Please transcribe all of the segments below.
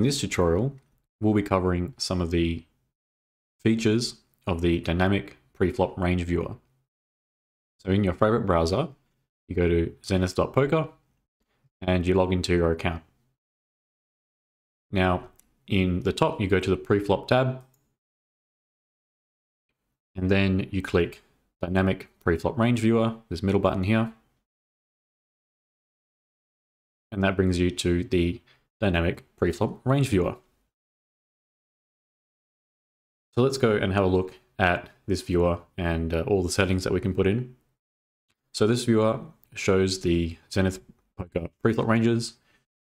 in this tutorial, we'll be covering some of the features of the dynamic preflop range viewer. So in your favorite browser, you go to zenith.poker and you log into your account. Now, in the top, you go to the preflop tab and then you click dynamic preflop range viewer, this middle button here. And that brings you to the dynamic preflop range viewer. So let's go and have a look at this viewer and uh, all the settings that we can put in. So this viewer shows the Zenith Poker preflop ranges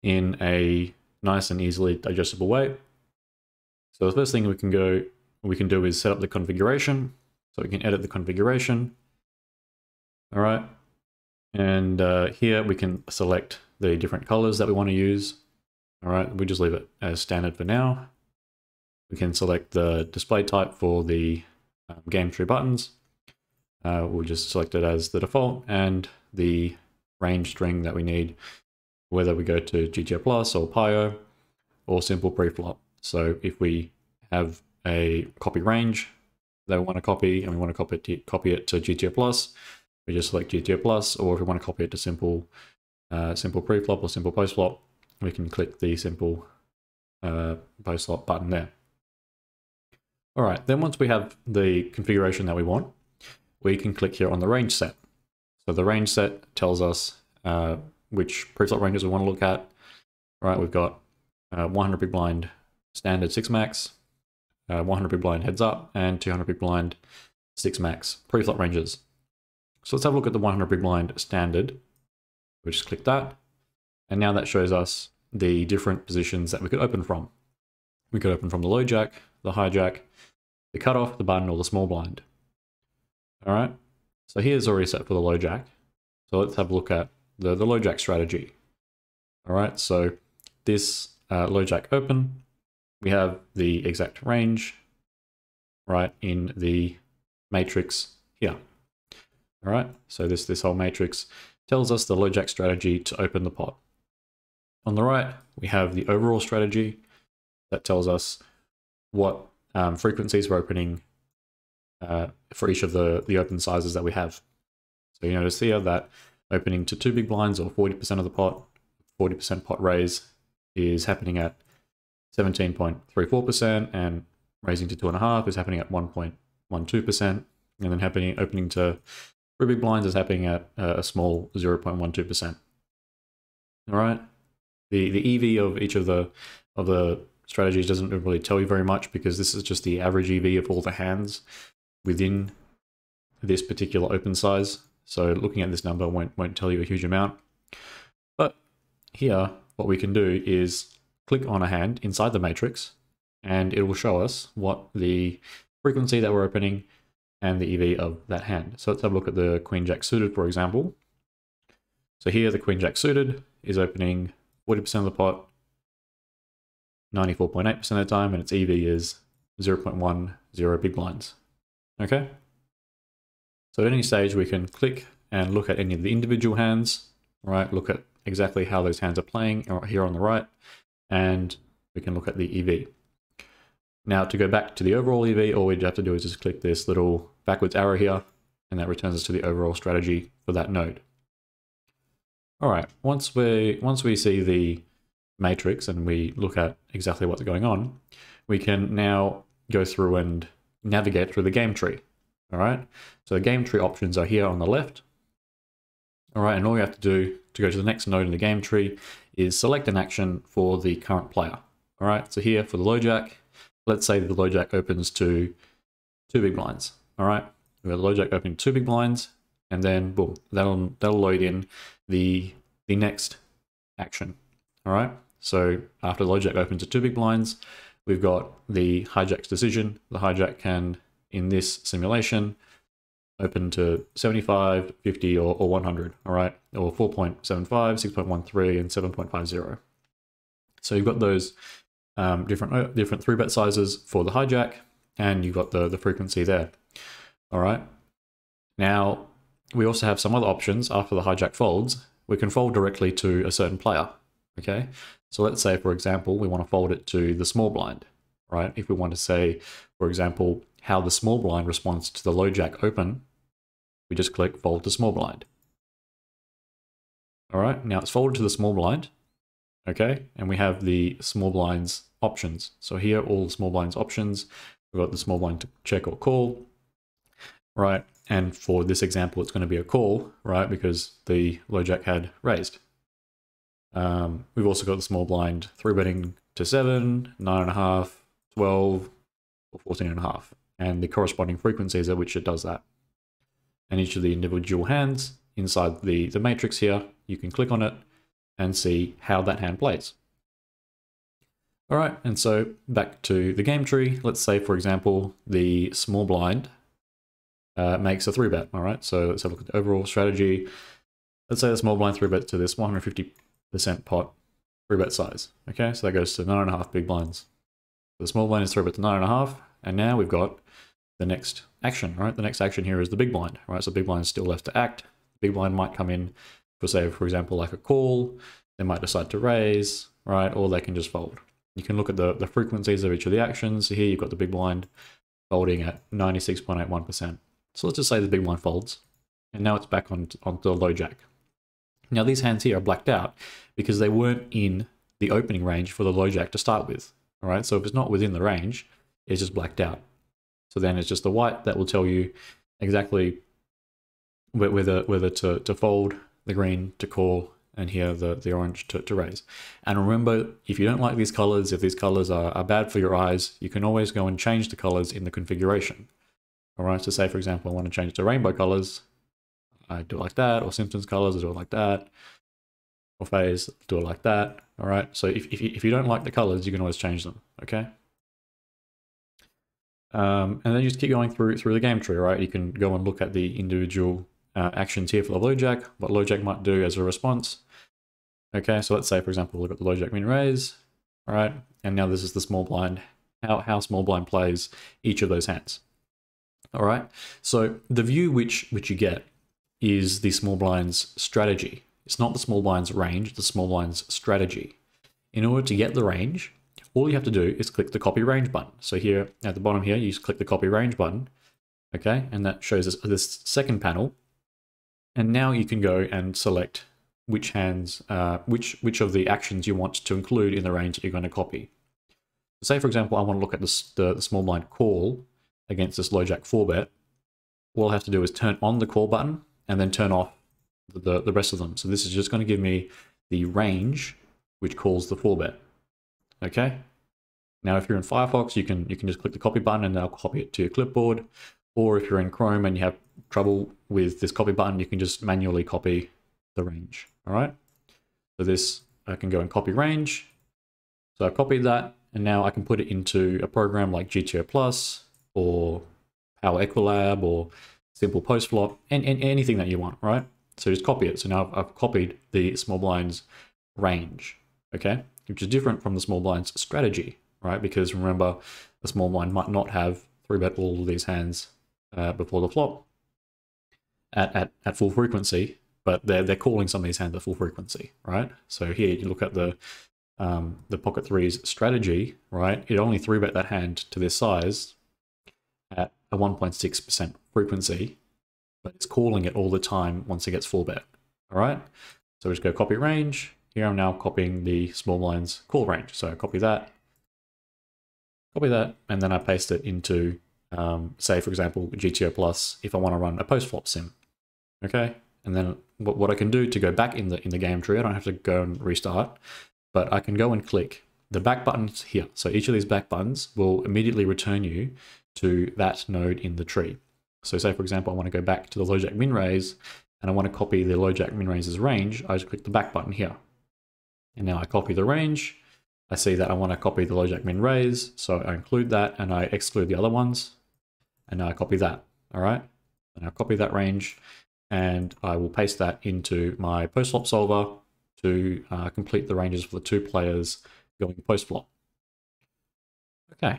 in a nice and easily digestible way. So the first thing we can go, we can do is set up the configuration. So we can edit the configuration. All right. And uh, here we can select the different colors that we want to use. All right, we just leave it as standard for now. We can select the display type for the um, game tree buttons. Uh, we'll just select it as the default and the range string that we need, whether we go to GTO Plus or PIO or simple preflop. So if we have a copy range that we want to copy and we want to copy it to, copy it to GTO Plus, we just select GTO Plus, or if we want to copy it to simple uh, simple preflop or simple postflop, we can click the simple uh, postflop button there. All right, then once we have the configuration that we want, we can click here on the range set. So the range set tells us uh, which preflop ranges we want to look at. All right, we've got uh, 100 big blind standard 6 max, uh, 100 big blind heads up, and 200 big blind 6 max preflop ranges. So let's have a look at the 100 big blind standard. We just click that, and now that shows us the different positions that we could open from. We could open from the low jack, the high jack, the cutoff, the button, or the small blind. All right, so here's already set for the low jack. So let's have a look at the, the low jack strategy. All right, so this uh, low jack open, we have the exact range right in the matrix here. All right, so this, this whole matrix tells us the low jack strategy to open the pot. On the right, we have the overall strategy that tells us what um, frequencies we're opening uh, for each of the, the open sizes that we have. So you notice here that opening to two big blinds or 40% of the pot, 40% pot raise is happening at 17.34% and raising to two and a half is happening at 1.12% and then happening opening to three big blinds is happening at a small 0.12%. All right. The the EV of each of the of the strategies doesn't really tell you very much because this is just the average EV of all the hands within this particular open size. So looking at this number won't won't tell you a huge amount. But here, what we can do is click on a hand inside the matrix, and it will show us what the frequency that we're opening and the EV of that hand. So let's have a look at the Queen Jack suited, for example. So here the Queen Jack suited is opening 40% of the pot, 94.8% of the time, and its EV is 0.10 big blinds. Okay? So at any stage we can click and look at any of the individual hands, right? Look at exactly how those hands are playing here on the right, and we can look at the EV. Now to go back to the overall EV, all we'd have to do is just click this little backwards arrow here, and that returns us to the overall strategy for that node. All right, once we once we see the matrix and we look at exactly what's going on, we can now go through and navigate through the game tree. All right, so the game tree options are here on the left. All right, and all you have to do to go to the next node in the game tree is select an action for the current player. All right, so here for the low jack, let's say the low jack opens to two big blinds. All right, we have the low jack opening two big blinds, and then boom, that'll that'll load in the the next action. All right. So after the low jack opens to two big blinds, we've got the hijack's decision. The hijack can, in this simulation, open to 75, 50, or, or 100, all right? Or 4.75, 6.13, and 7.50. So you've got those um, different uh, different three bet sizes for the hijack, and you've got the, the frequency there. All right. Now, we also have some other options after the hijack folds. We can fold directly to a certain player. Okay. So let's say, for example, we want to fold it to the small blind, right? If we want to say, for example, how the small blind responds to the low jack open, we just click fold to small blind. All right, now it's folded to the small blind, okay? And we have the small blinds options. So here, all the small blinds options, we've got the small blind to check or call, right? And for this example, it's going to be a call, right? Because the low jack had raised. Um, we've also got the small blind three betting to seven, nine and a half, 12, or 14 and a half, and the corresponding frequencies at which it does that. And each of the individual hands inside the, the matrix here, you can click on it and see how that hand plays. All right, and so back to the game tree. Let's say, for example, the small blind uh, makes a three bet. All right, so let's have a look at the overall strategy. Let's say the small blind three bet to this 150% pot three bet size. Okay, so that goes to nine and a half big blinds. The small blind is three bet to nine and a half, and now we've got the next action, right? The next action here is the big blind, right? So big blind is still left to act. Big blind might come in for say, for example, like a call. They might decide to raise, right? Or they can just fold. You can look at the, the frequencies of each of the actions. So here you've got the big blind folding at 96.81%. So let's just say the big one folds. And now it's back on onto the low jack. Now these hands here are blacked out because they weren't in the opening range for the low jack to start with. All right, so if it's not within the range, it's just blacked out. So then it's just the white that will tell you exactly whether whether to, to fold, the green to call, and here the, the orange to, to raise. And remember, if you don't like these colors, if these colors are, are bad for your eyes, you can always go and change the colors in the configuration. All right, so say for example, I want to change to rainbow colors. I do it like that, or Simpsons colors, I do it like that. Or phase, do it like that. All right, so if, if, if you don't like the colors, you can always change them, okay? Um, and then you just keep going through through the game tree, right? You can go and look at the individual uh, actions here for the low jack, what low jack might do as a response. Okay, so let's say, for example, we've got the low jack min raise, all right? And now this is the small blind, how, how small blind plays each of those hands. All right, so the view which, which you get is the small blind's strategy. It's not the small blind's range, the small blind's strategy. In order to get the range, all you have to do is click the copy range button. So here at the bottom here, you just click the copy range button, okay? And that shows us this second panel and now you can go and select which hands, uh, which, which of the actions you want to include in the range that you're going to copy. Say, for example, I want to look at this, the, the small blind call against this low jack 4-bet. All I have to do is turn on the call button and then turn off the, the rest of them. So this is just going to give me the range which calls the 4-bet. Okay? Now, if you're in Firefox, you can you can just click the copy button and that'll copy it to your clipboard. Or if you're in Chrome and you have trouble with this copy button, you can just manually copy the range. All right. So this, I can go and copy range. So I've copied that and now I can put it into a program like GTO Plus or Power Equilab or Simple Post Flop and, and anything that you want, right? So just copy it. So now I've, I've copied the small blinds range, okay? Which is different from the small blinds strategy, right? Because remember, the small blind might not have three bet all of these hands uh, before the flop at, at, at full frequency, but they're, they're calling some of these hands at full frequency, right? So here you look at the um, the pocket threes strategy, right? It only three bet that hand to this size at a 1.6% frequency, but it's calling it all the time once it gets full bet. All right. So we just go copy range. Here I'm now copying the small blinds call range. So copy that, copy that, and then I paste it into um, say, for example, GTO Plus, if I want to run a post-flop sim. Okay, and then what, what I can do to go back in the in the game tree, I don't have to go and restart, but I can go and click the back buttons here. So each of these back buttons will immediately return you to that node in the tree. So say, for example, I want to go back to the low jack min raise and I want to copy the low jack min raise's range, I just click the back button here. And now I copy the range. I see that I want to copy the low jack min raise, so I include that and I exclude the other ones and now I copy that, all right? And I copy that range and I will paste that into my post flop solver to uh, complete the ranges for the two players going post flop. Okay.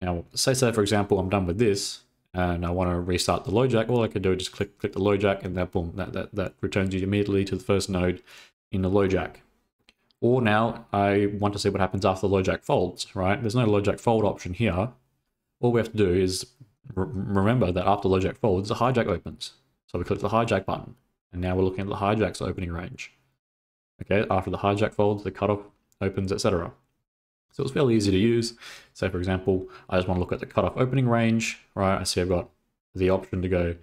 Now, say, say for example, I'm done with this and I want to restart the low jack. All I can do is just click, click the low jack and that boom, that, that, that returns you immediately to the first node in the low jack. Or now I want to see what happens after the LoJack folds, right? There's no LoJack fold option here. All we have to do is re remember that after LoJack folds, the hijack opens. So we click the hijack button, and now we're looking at the hijack's opening range. Okay, after the hijack folds, the cutoff opens, etc. So it's fairly easy to use. Say, for example, I just want to look at the cutoff opening range, right? I see I've got the option to go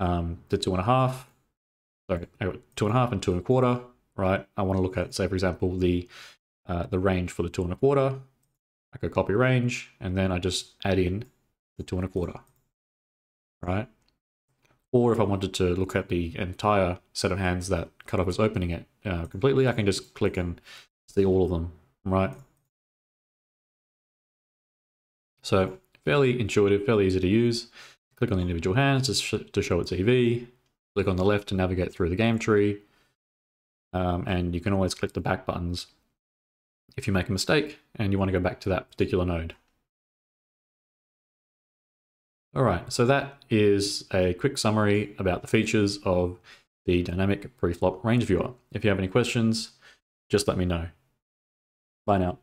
um, to two and a half. Sorry, I got two and a half and two and a quarter, right? I want to look at, say, for example, the uh, the range for the two and a quarter. I go copy range, and then I just add in the two and a quarter, right? Or if I wanted to look at the entire set of hands that cutoff is opening it uh, completely, I can just click and see all of them, right? So fairly intuitive, fairly easy to use. Click on the individual hands to, sh to show its EV. Click on the left to navigate through the game tree. Um, and you can always click the back buttons if you make a mistake and you want to go back to that particular node. All right, so that is a quick summary about the features of the dynamic preflop range viewer. If you have any questions, just let me know. Bye now.